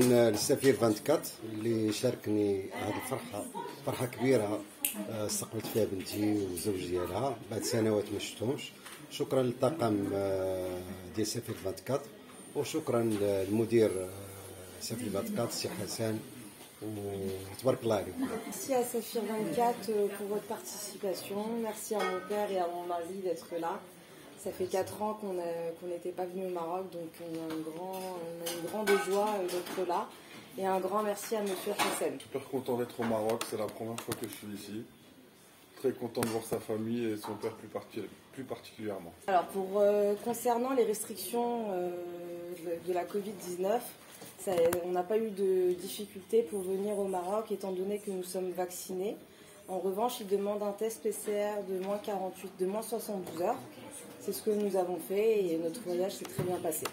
24 اللي شاركني هذه الفرحة فرحة كبيرة آه، استقبلت فيها بنتي والزوج ديالها. بعد سنوات ما شفتهمش. شكرا للطاقم آه، ديال سفير 24 وشكرا للمدير سفير 24 سي حسن Merci à Saphir 24 euh, pour votre participation. Merci à mon père et à mon mari d'être là. Ça fait 4 ans qu'on n'était pas venu au Maroc, donc on a, un grand, on a une grande joie euh, d'être là. Et un grand merci à Monsieur Hassan. Super content d'être au Maroc, c'est la première fois que je suis ici. Très content de voir sa famille et son père plus, parti- plus particulièrement. Alors pour euh, concernant les restrictions euh, de, la Covid-19, ça- on n'a pas eu de difficultés pour venir au Maroc étant donné que nous sommes vaccinés. En revanche, ils demandent un test PCR de moins 48, de moins 72 heures. C'est ce que nous avons fait et notre voyage s'est très bien passé.